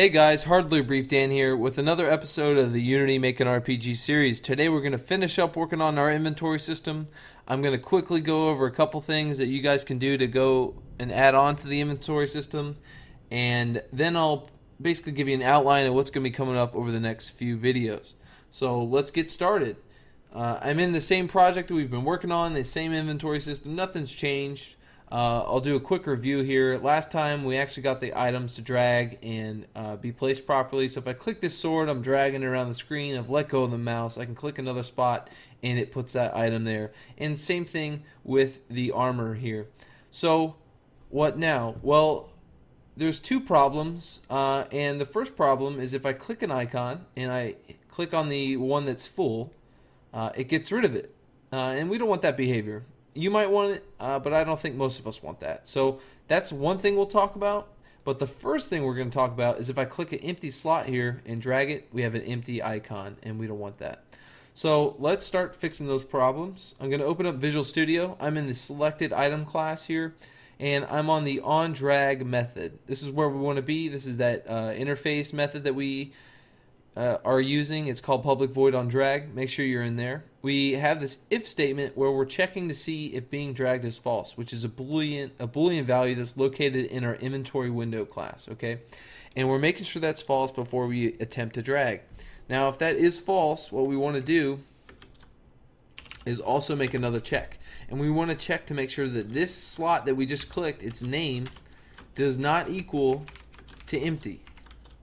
Hey guys, Hardly Brief Dan here with another episode of the Unity Make an RPG series. Today we're going to finish up working on our inventory system. I'm going to quickly go over a couple things that you guys can do to go and add on to the inventory system, and then I'll basically give you an outline of what's going to be coming up over the next few videos. So let's get started. Uh, I'm in the same project that we've been working on, the same inventory system, nothing's changed. Uh, I'll do a quick review here. Last time we actually got the items to drag and uh, be placed properly. So if I click this sword, I'm dragging it around the screen. I've let go of the mouse. I can click another spot and it puts that item there. And same thing with the armor here. So what now? Well, there's two problems. Uh, and the first problem is if I click an icon and I click on the one that's full, uh, it gets rid of it. Uh, and we don't want that behavior you might want it, uh, but I don't think most of us want that. So that's one thing we'll talk about. But the first thing we're going to talk about is if I click an empty slot here and drag it, we have an empty icon, and we don't want that. So let's start fixing those problems. I'm going to open up Visual Studio. I'm in the selected item class here, and I'm on the on drag method. This is where we want to be. This is that uh, interface method that we uh, are using. It's called public void on drag. Make sure you're in there. We have this if statement where we're checking to see if being dragged is false, which is a boolean a boolean value that's located in our inventory window class. Okay, and we're making sure that's false before we attempt to drag. Now, if that is false, what we want to do is also make another check, and we want to check to make sure that this slot that we just clicked, its name, does not equal to empty,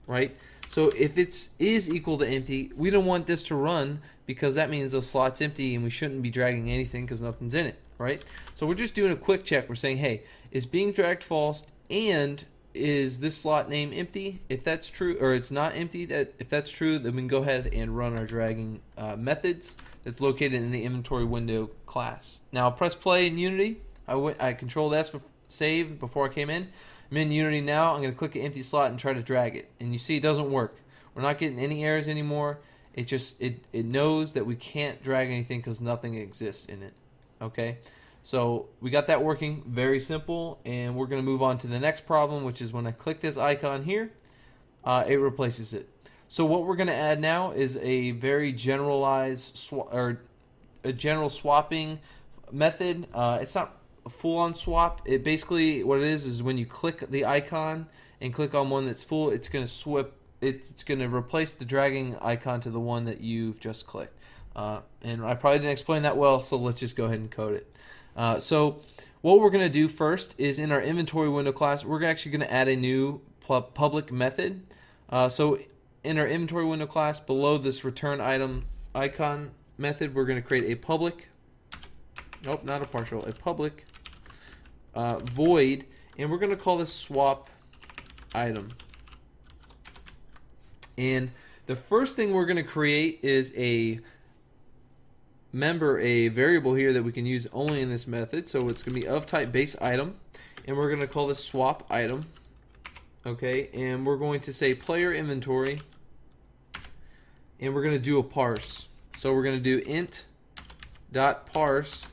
right? So if it's is equal to empty, we don't want this to run because that means the slot's empty and we shouldn't be dragging anything because nothing's in it, right? So we're just doing a quick check. We're saying, hey, is being dragged false and is this slot name empty? If that's true, or it's not empty, that if that's true, then we can go ahead and run our dragging uh, methods that's located in the inventory window class. Now I'll press play in Unity. I went, I controlled S save before I came in. I'm in Unity now. I'm going to click an empty slot and try to drag it. And you see it doesn't work. We're not getting any errors anymore. It just it, it knows that we can't drag anything because nothing exists in it. Okay, so we got that working. Very simple. And we're going to move on to the next problem, which is when I click this icon here, uh, it replaces it. So what we're going to add now is a very generalized or a general swapping method. Uh, it's not full on swap. It basically what it is is when you click the icon and click on one that's full, it's going to swap. It's going to replace the dragging icon to the one that you've just clicked. Uh, and I probably didn't explain that well, so let's just go ahead and code it. Uh, so what we're going to do first is in our inventory window class, we're actually going to add a new public method. Uh, so in our inventory window class, below this return item icon method, we're going to create a public, nope, not a partial, a public uh, void, and we're going to call this swap item. And the first thing we're going to create is a member, a variable here that we can use only in this method. So it's going to be of type base item, and we're going to call this swap item. Okay, and we're going to say player inventory, and we're going to do a parse. So we're going to do int dot parse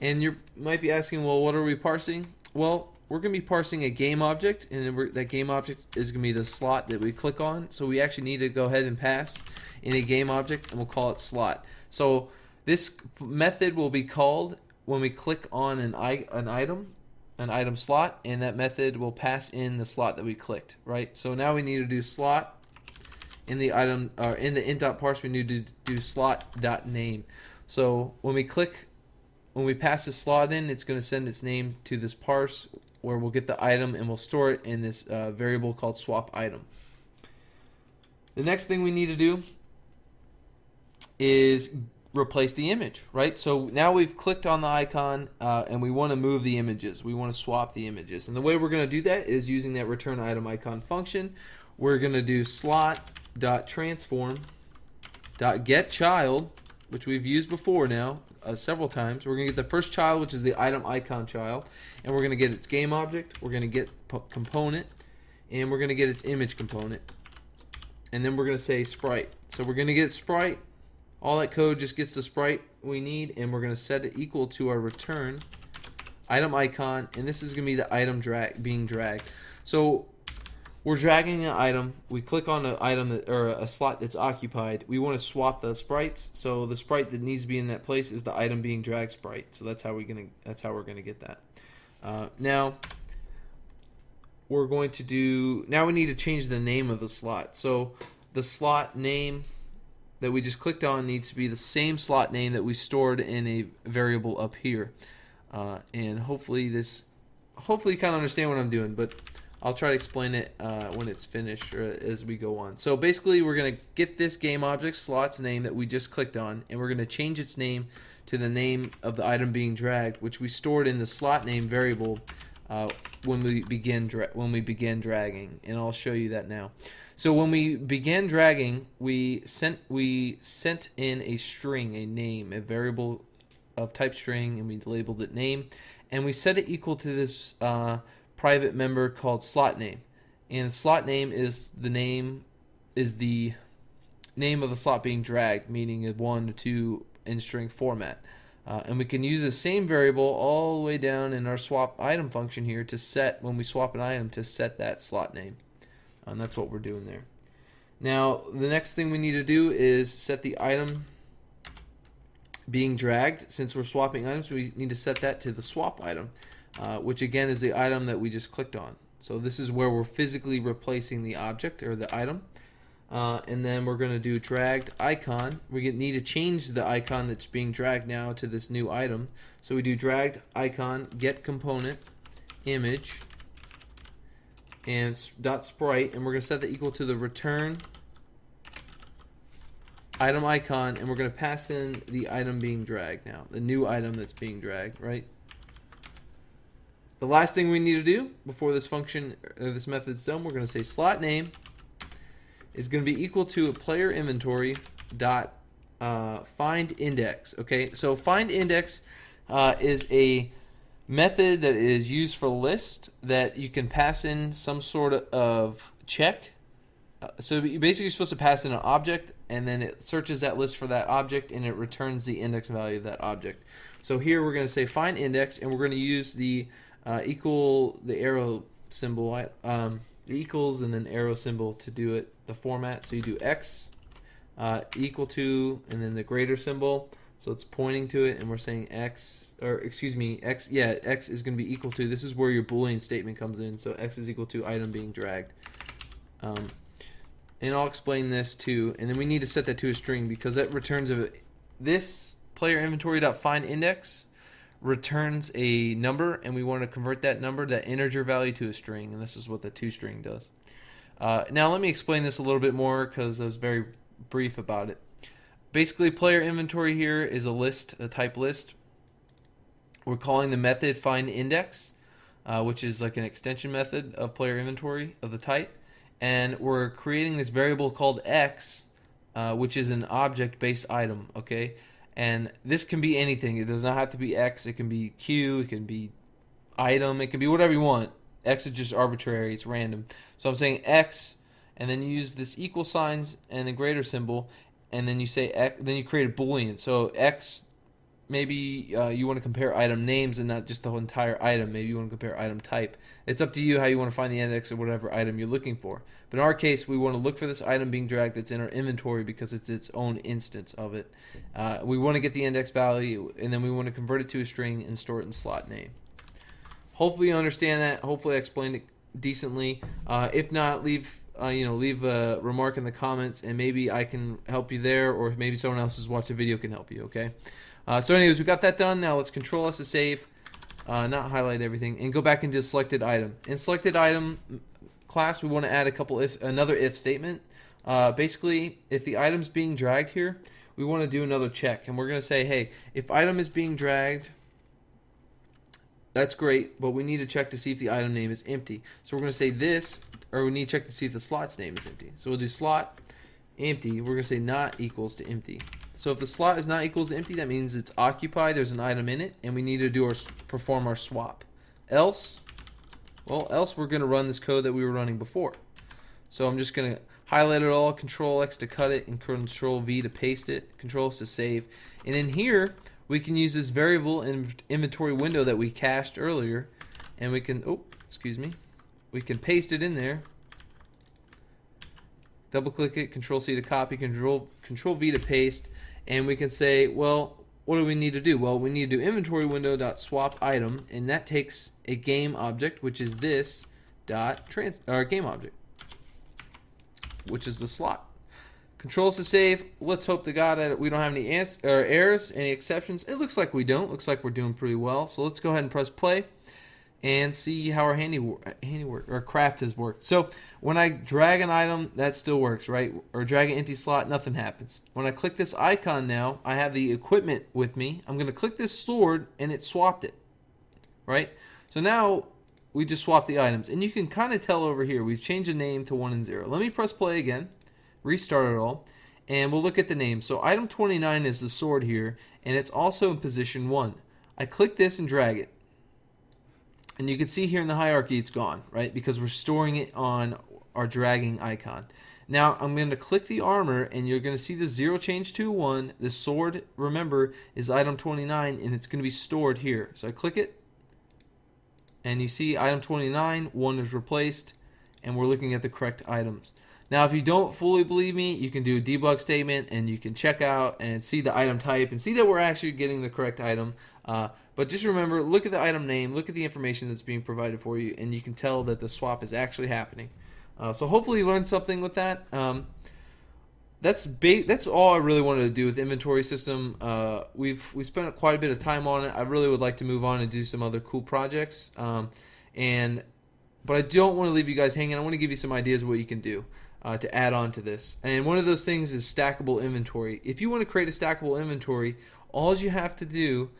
and you might be asking, well, what are we parsing? Well, we're going to be parsing a game object, and that game object is going to be the slot that we click on. So we actually need to go ahead and pass in a game object, and we'll call it slot. So this method will be called when we click on an, an item, an item slot, and that method will pass in the slot that we clicked, right? So now we need to do slot in the item, or in the int.parse, we need to do slot.name. So when we click when we pass the slot in, it's going to send its name to this parse where we'll get the item and we'll store it in this uh, variable called swap item. The next thing we need to do is replace the image, right? So now we've clicked on the icon uh, and we want to move the images. We want to swap the images. And the way we're going to do that is using that return item icon function. We're going to do slot.transform.getChild, which we've used before now, uh, several times. We're going to get the first child, which is the item icon child, and we're going to get its game object. We're going to get component, and we're going to get its image component. And then we're going to say sprite. So we're going to get sprite. All that code just gets the sprite we need, and we're going to set it equal to our return item icon, and this is going to be the item drag being dragged. So we're dragging an item. We click on an item that, or a slot that's occupied. We want to swap the sprites. So the sprite that needs to be in that place is the item being dragged sprite. So that's how we're gonna that's how we're gonna get that. Uh, now we're going to do now we need to change the name of the slot. So the slot name that we just clicked on needs to be the same slot name that we stored in a variable up here. Uh, and hopefully this hopefully you kind of understand what I'm doing, but I'll try to explain it uh, when it's finished or as we go on. So basically, we're going to get this game object slot's name that we just clicked on, and we're going to change its name to the name of the item being dragged, which we stored in the slot name variable uh, when we begin when we begin dragging, and I'll show you that now. So when we began dragging, we sent we sent in a string, a name, a variable of type string, and we labeled it name, and we set it equal to this. Uh, private member called slot name. And slot name is the name is the name of the slot being dragged, meaning a one to two in string format. Uh, and we can use the same variable all the way down in our swap item function here to set when we swap an item to set that slot name. And that's what we're doing there. Now the next thing we need to do is set the item being dragged. Since we're swapping items, we need to set that to the swap item uh, which again is the item that we just clicked on. So this is where we're physically replacing the object or the item. Uh, and then we're going to do dragged icon. We need to change the icon that's being dragged now to this new item. So we do dragged icon get component image and dot sprite and we're going to set that equal to the return item icon and we're going to pass in the item being dragged now the new item that's being dragged right the last thing we need to do before this function, uh, this method's done, we're going to say slot name is going to be equal to a player inventory dot uh, find index. Okay, so find index uh, is a method that is used for list that you can pass in some sort of check. Uh, so you're basically supposed to pass in an object and then it searches that list for that object and it returns the index value of that object. So here we're going to say find index and we're going to use the uh, equal the arrow symbol, um, equals and then arrow symbol to do it the format. So you do x uh, equal to and then the greater symbol. So it's pointing to it, and we're saying x, or excuse me, x. Yeah, x is going to be equal to. This is where your boolean statement comes in. So x is equal to item being dragged. Um, and I'll explain this too. And then we need to set that to a string because that returns a this player inventory dot find index returns a number and we want to convert that number, that integer value, to a string. And this is what the toString does. Uh, now let me explain this a little bit more because I was very brief about it. Basically, player inventory here is a list, a type list. We're calling the method find index, uh, which is like an extension method of player inventory of the type. And we're creating this variable called x, uh, which is an object-based item, okay? And this can be anything. It does not have to be X. It can be Q. It can be item. It can be whatever you want. X is just arbitrary. It's random. So I'm saying X, and then you use this equal signs and a greater symbol, and then you say X. Then you create a boolean. So X, maybe uh, you want to compare item names and not just the whole entire item. Maybe you want to compare item type. It's up to you how you want to find the index of whatever item you're looking for. But in our case, we want to look for this item being dragged that's in our inventory because it's its own instance of it. Uh, we want to get the index value, and then we want to convert it to a string and store it in slot name. Hopefully you understand that. Hopefully I explained it decently. Uh, if not, leave uh, you know leave a remark in the comments, and maybe I can help you there, or maybe someone else who's watching the video can help you. Okay. Uh, so, anyways, we got that done. Now let's Control S to save, uh, not highlight everything, and go back into selected item. In selected item, class, we want to add a couple if another if statement. Uh, basically, if the item's being dragged here, we want to do another check, and we're going to say, hey, if item is being dragged, that's great, but we need to check to see if the item name is empty. So we're going to say this, or we need to check to see if the slot's name is empty. So we'll do slot empty. We're going to say not equals to empty. So if the slot is not equals empty, that means it's occupied. There's an item in it, and we need to do our perform our swap. Else, well, else we're going to run this code that we were running before. So I'm just going to highlight it all, Control X to cut it, and Control V to paste it, Control S to save. And in here, we can use this variable in inventory window that we cached earlier, and we can, oh, excuse me, we can paste it in there, double click it, Control C to copy, Control Control V to paste, and we can say, well, what do we need to do? Well, we need to do inventory window dot swap item, and that takes a game object, which is this dot trans or game object, which is the slot. Controls to save. Let's hope to God that we don't have any ans- or errors, any exceptions. It looks like we don't. Looks like we're doing pretty well. So let's go ahead and press play and see how our handiwork, handiwork or craft has worked. So when I drag an item, that still works, right? Or drag an empty slot, nothing happens. When I click this icon now, I have the equipment with me. I'm going to click this sword and it swapped it, right? So now we just swapped the items. And you can kind of tell over here, we've changed the name to 1 and 0. Let me press play again restart it all, and we'll look at the name. So item 29 is the sword here, and it's also in position 1. I click this and drag it. And you can see here in the hierarchy it's gone, right? Because we're storing it on our dragging icon. Now I'm going to click the armor and you're going to see the 0 change to 1. The sword, remember, is item 29 and it's going to be stored here. So I click it and you see item 29, 1 is replaced and we're looking at the correct items. Now, if you don't fully believe me, you can do a debug statement and you can check out and see the item type and see that we're actually getting the correct item. Uh, but just remember, look at the item name, look at the information that's being provided for you, and you can tell that the swap is actually happening. Uh, so hopefully you learned something with that. Um, that's that's all I really wanted to do with inventory system. Uh, we've we spent quite a bit of time on it. I really would like to move on and do some other cool projects. Um, and but I don't want to leave you guys hanging. I want to give you some ideas of what you can do uh, to add on to this. And one of those things is stackable inventory. If you want to create a stackable inventory, all you have to do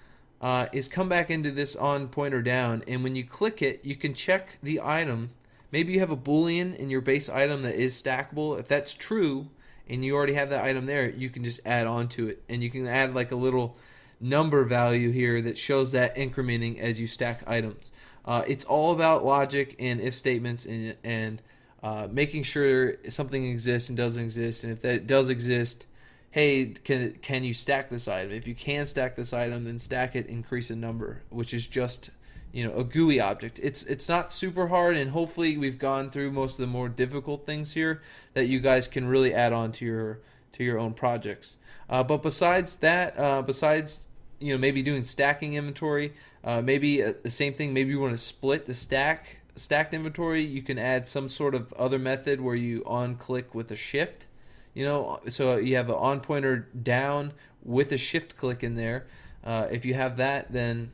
uh, is come back into this on pointer down, and when you click it, you can check the item. Maybe you have a boolean in your base item that is stackable. If that's true, and you already have that item there, you can just add on to it, and you can add like a little number value here that shows that incrementing as you stack items. Uh, it's all about logic and if statements and and uh, making sure something exists and doesn't exist, and if that does exist, hey, can can you stack this item? If you can stack this item, then stack it, increase in number, which is just you know a GUI object. It's it's not super hard, and hopefully we've gone through most of the more difficult things here that you guys can really add on to your to your own projects. Uh, but besides that, uh, besides you know maybe doing stacking inventory, uh, maybe uh, the same thing. Maybe you want to split the stack stacked inventory, you can add some sort of other method where you on click with a shift. You know, so you have an on pointer down with a shift click in there. Uh, if you have that, then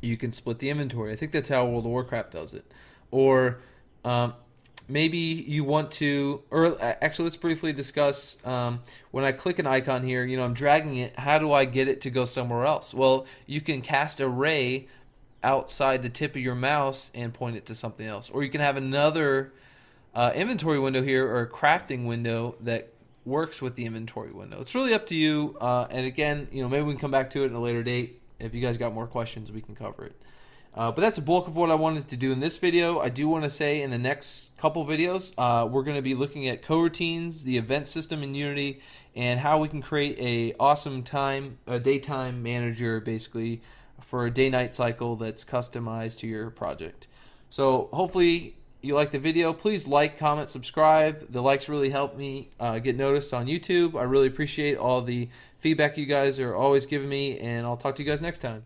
you can split the inventory. I think that's how World of Warcraft does it. Or um, maybe you want to, or actually, let's briefly discuss um, when I click an icon here, you know, I'm dragging it. How do I get it to go somewhere else? Well, you can cast a ray outside the tip of your mouse and point it to something else. Or you can have another uh, inventory window here or a crafting window that works with the inventory window. It's really up to you. Uh, and again, you know, maybe we can come back to it in a later date. If you guys got more questions, we can cover it. Uh, but that's a bulk of what I wanted to do in this video. I do want to say in the next couple videos, uh, we're going to be looking at coroutines, the event system in Unity, and how we can create a awesome time, a daytime manager, basically, for a day-night cycle that's customized to your project. So hopefully you like the video. Please like, comment, subscribe. The likes really help me uh, get noticed on YouTube. I really appreciate all the feedback you guys are always giving me, and I'll talk to you guys next time.